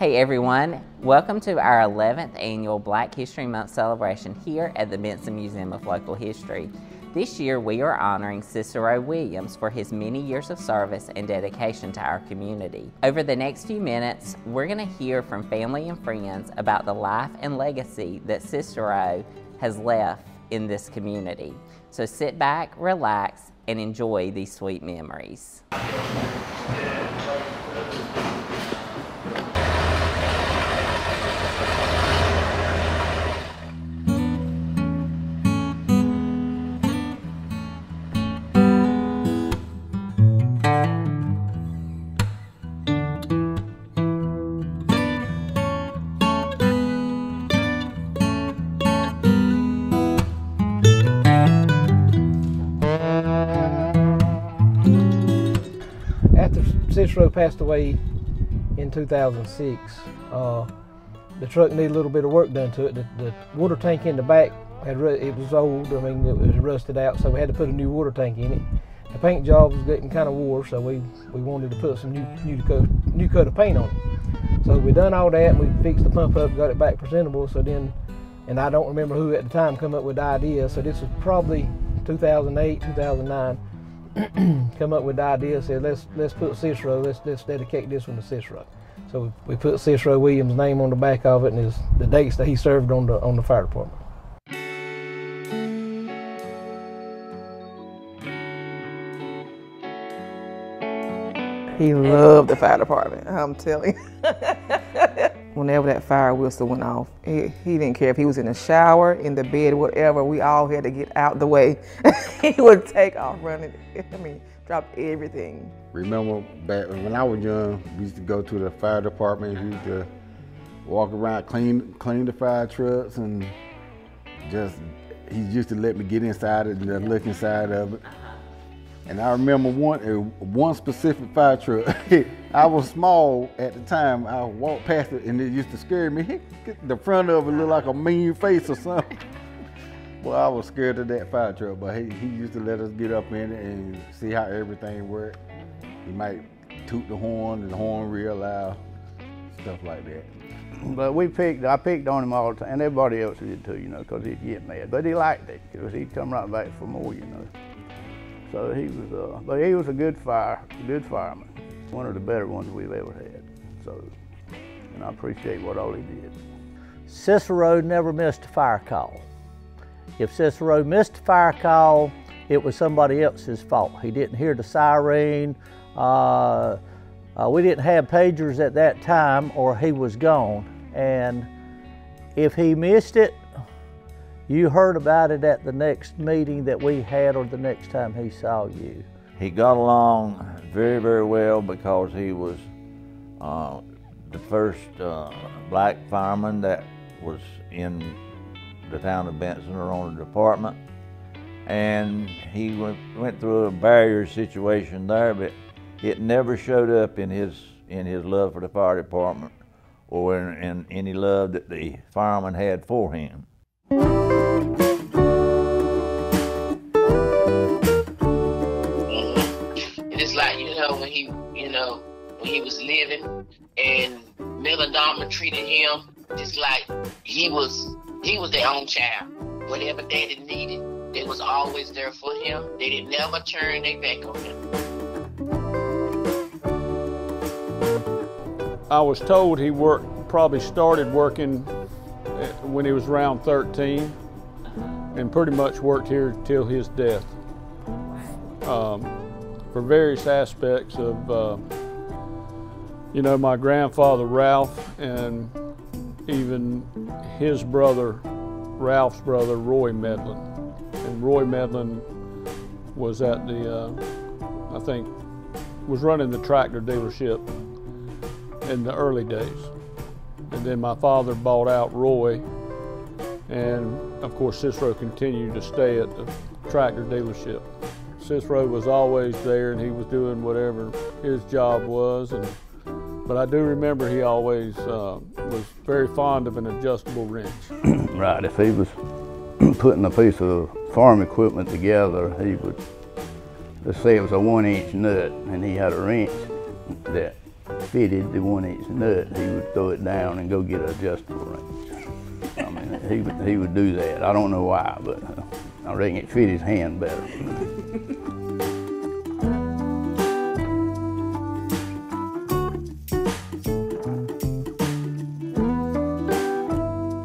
Hey everyone, welcome to our 11th annual Black History Month celebration here at the Benson Museum of Local History. This year we are honoring Cicero Williams for his many years of service and dedication to our community. Over the next few minutes, we're going to hear from family and friends about the life and legacy that Cicero has left in this community. So sit back, relax, and enjoy these sweet memories. Cicero passed away in 2006, uh, the truck needed a little bit of work done to it. The, the water tank in the back had it was old. I mean, it was rusted out, so we had to put a new water tank in it. The paint job was getting kind of wore, so we, we wanted to put some new new coat new coat of paint on it. So we done all that. And we fixed the pump up, got it back presentable. So then, and I don't remember who at the time come up with the idea. So this was probably 2008, 2009 come up with the idea, said let's let's put Cicero, let's let's dedicate this one to Cicero. So we, we put Cicero Williams' name on the back of it and his the dates that he served on the on the fire department. He loved the fire department, I'm telling you. Whenever that fire whistle went off, he, he didn't care if he was in the shower, in the bed, whatever, we all had to get out the way. he would take off running. I mean, drop everything. Remember back when I was young, we used to go to the fire department. We used to walk around, clean clean the fire trucks, and just he used to let me get inside it and just look inside of it. And I remember one uh, one specific fire truck. I was small at the time. I walked past it, and it used to scare me. the front of it looked like a mean face or something. Well, I was scared of that fire truck, but he, he used to let us get up in it and see how everything worked. He might toot the horn and the horn real loud, stuff like that. But we picked, I picked on him all the time, and everybody else did too, you know, because he'd get mad. But he liked it, because he'd come right back for more, you know. So he was, uh, but he was a good fire, good fireman. One of the better ones we've ever had. So, and I appreciate what all he did. Cicero never missed a fire call. If Cicero missed a fire call, it was somebody else's fault. He didn't hear the siren. Uh, uh, we didn't have pagers at that time, or he was gone. And if he missed it, you heard about it at the next meeting that we had, or the next time he saw you. He got along very, very well because he was uh, the first uh, black fireman that was in the town of Benson or on the department. And he went, through a barrier situation there, but it never showed up in his, in his love for the fire department or in, in any love that the firemen had for him. Know, when he was living and Medlin Dorman treated him just like he was, he was their own child. Whatever daddy needed, they was always there for him. They didn't never turn their back on him. I was told he worked, probably started working uh, when he was around 13 and pretty much worked here till his death. Um, for various aspects of, uh, you know, my grandfather Ralph and even his brother, Ralph's brother, Roy Medlin. And Roy Medlin was at the, uh, I think, was running the tractor dealership in the early days. And then my father bought out Roy, and of course Cicero continued to stay at the tractor dealership. Cicero was always there and he was doing whatever his job was. And, but I do remember he always uh, was very fond of an adjustable wrench. right, if he was putting a piece of farm equipment together, he would, let's say it was a one inch nut and he had a wrench that fitted the one inch nut, he would throw it down and go get an adjustable wrench. I mean, he would, he would do that. I don't know why, but uh, I reckon it fit his hand better.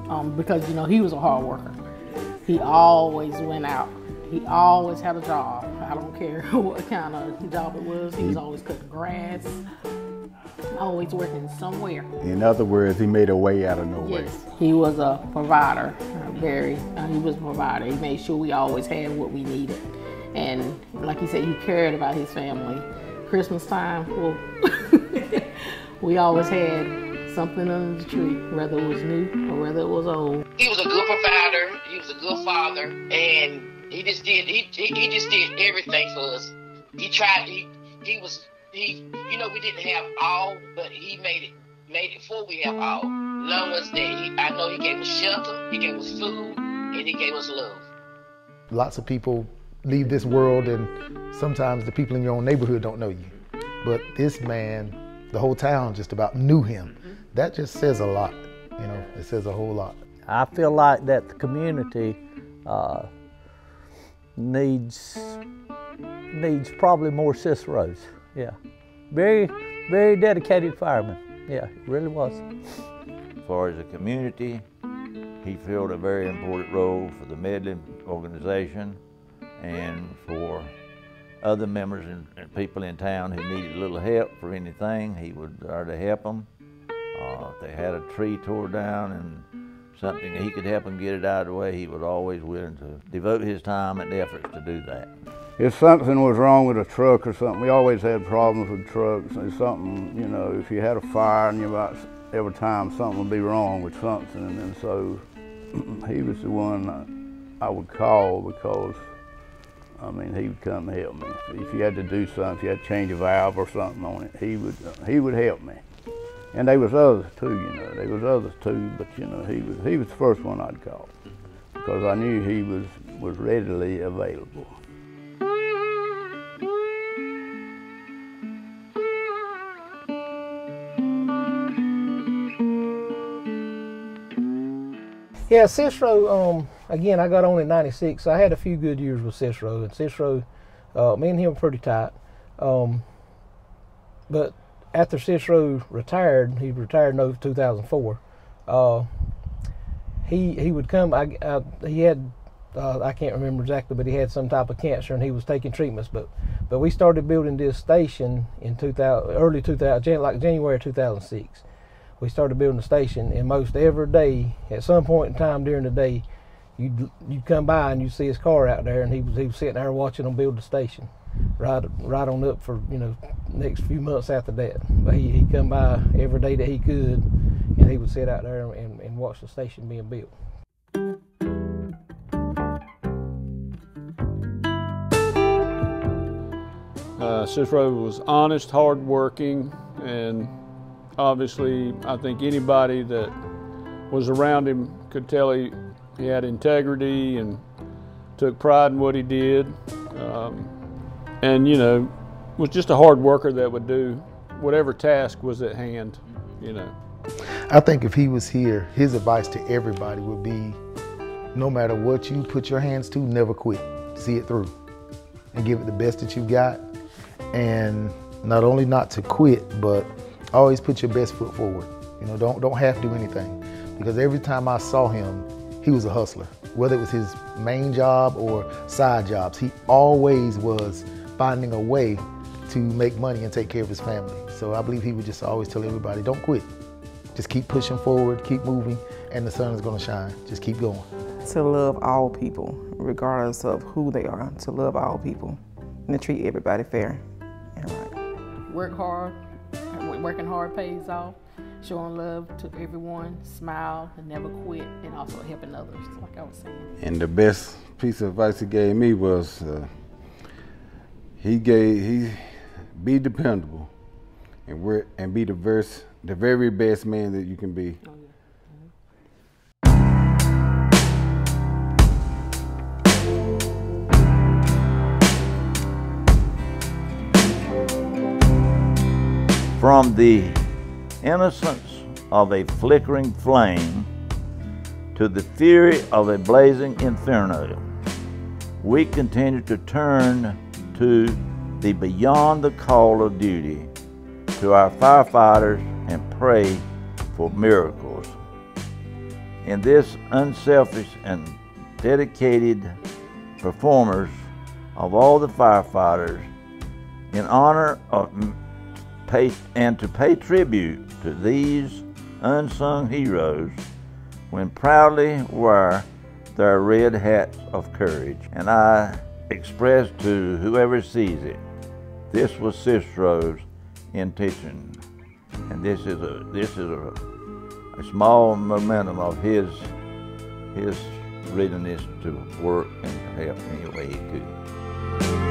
um, because you know he was a hard worker. He always went out. He always had a job. I don't care what kind of job it was. He was always cutting grass, always working somewhere. In other words, he made a way out of no way. Yes, he was a provider. uh, Very, uh, he was a provider. He made sure we always had what we needed, and like he said, he cared about his family. Christmas time, well, we always had something under the tree, whether it was new or whether it was old. He was a good provider. He was a good father, and he just did. He he, he just did everything for us. He tried. He he was he. You know, we didn't have all, but he made it made it before we have all. Long as that, he, I know he gave us shelter, he gave us food, and he gave us love. Lots of people leave this world, and sometimes the people in your own neighborhood don't know you. But this man, the whole town just about knew him. That just says a lot. You know, it says a whole lot. I feel like that the community uh, needs needs probably more Ciceros. Yeah, very very dedicated fireman. Yeah, really was. As far as the community, he filled a very important role for the Medlin organization and for other members and, people in town who needed a little help for anything. He would there to help them. Uh, if they had a tree tore down and something he could help them get it out of the way, he was always willing to devote his time and efforts to do that. If something was wrong with a truck or something, we always had problems with trucks. If something, you know, if you had a fire and you about every time something would be wrong with something, and so he was the one I would call because, I mean, he would come help me. If you had to do something, if you had to change a valve or something on it, he would he would help me. And there was others too, you know. There was others too, but you know, he was he was the first one I'd call because I knew he was was readily available. Yeah, Cicero, um, again, I got on in 96. So I had a few good years with Cicero. And Cicero, uh, me and him were pretty tight. Um, but after Cicero retired, he retired in over 2004. Uh, he he would come. I, I he had uh, I can't remember exactly, but he had some type of cancer and he was taking treatments. But but we started building this station in 2000, early 2000, like January 2006. We started building the station, and most every day, at some point in time during the day, you'd you'd come by and you'd see his car out there, and he was he was sitting there watching them build the station, right right on up for you know next few months after that. But he he come by every day that he could, and he would sit out there and, and watch the station being built. Uh, Cicero was honest, hardworking, and obviously, I think anybody that was around him could tell he, he had integrity and took pride in what he did. Um, and, you know, was just a hard worker that would do whatever task was at hand, you know. I think if he was here, his advice to everybody would be no matter what you put your hands to, never quit. See it through and give it the best that you got. And not only not to quit, but always put your best foot forward. You know, don't don't have to do anything. Because every time I saw him, he was a hustler. Whether it was his main job or side jobs, he always was finding a way to make money and take care of his family. So I believe he would just always tell everybody, don't quit. Just keep pushing forward, keep moving, and the sun is gonna shine. Just keep going. To love all people, regardless of who they are, to love all people and to treat everybody fair and right. Work hard, and working hard pays off. Showing love to everyone, smile and never quit, and also helping others, like I was saying. And the best piece of advice he gave me was uh, he gave he be dependable and and be the verse, the very best man that you can be. From from the innocence of a flickering flame to the fury of a blazing inferno, we continue to turn to the beyond the call of duty to our firefighters and pray for miracles. In this unselfish and dedicated performers of all the firefighters, in honor of pay, and to pay tribute to these unsung heroes when proudly wear their red hats of courage. And I express to whoever sees it, this was Cicero's intention. And this is a this is a, a small momentum of his his readiness to work and to help any way he could.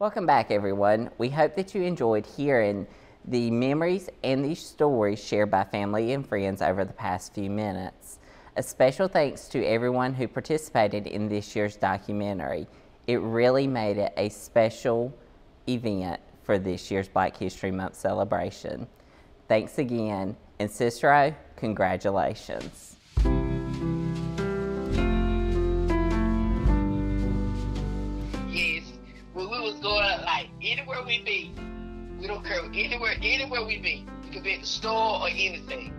Welcome back, everyone. We hope that you enjoyed hearing the memories and the stories shared by family and friends over the past few minutes. A special thanks to everyone who participated in this year's documentary. It really made it a special event for this year's Black History Month celebration. Thanks again, and Cicero, congratulations. We be, we don't care anywhere anywhere we be. We could be at the store or anything.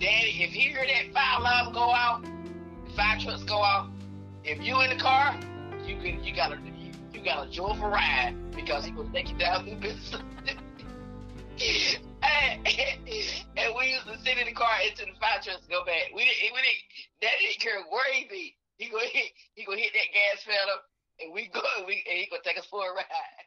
Daddy, if you hear that fire alarm go out, fire trucks go out, if you in the car, you can you gotta you, you got a joyful ride because he gonna take you down the business. and, and we used to sit in the car into the fire trucks go back. We didn't, we didn't, Daddy didn't care where he be. He gonna hit, he gonna hit that gas pedal, and we go, we, and he gonna take us for a ride.